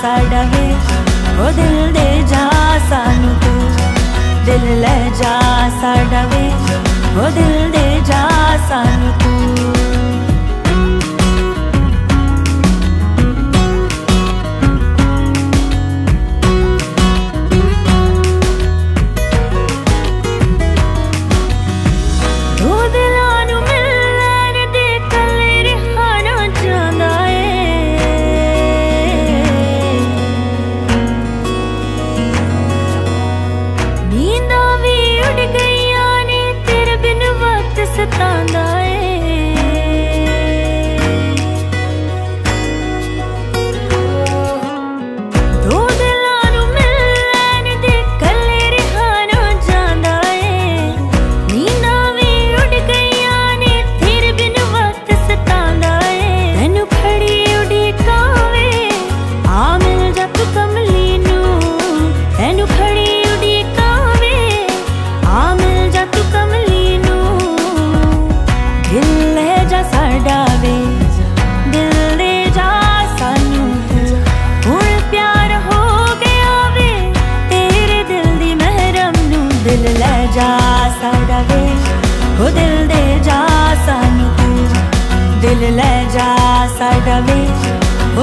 सा डहे ओ दिल दे जा सानू तू। दिल ले जा सा डवे ओ दिल दे जा सानू तू।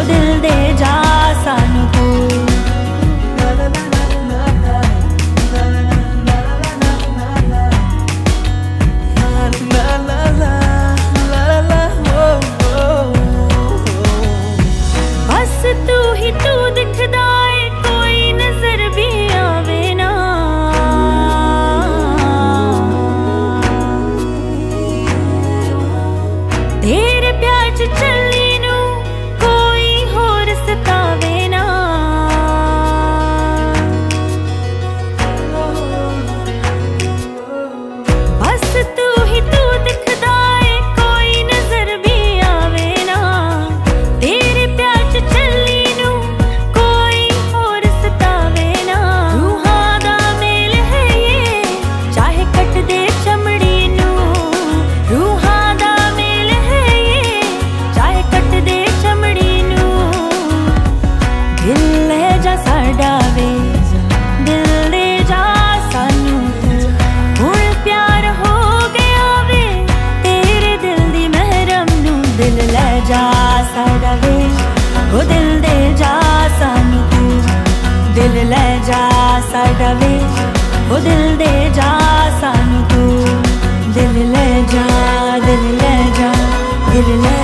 दिल दे जा। हो दिल दे जा सानू तू, दिल ले जा साडा वे। हो दिल दे जा सानू तू, दिल ले जा, दिल ले जा, दिल ले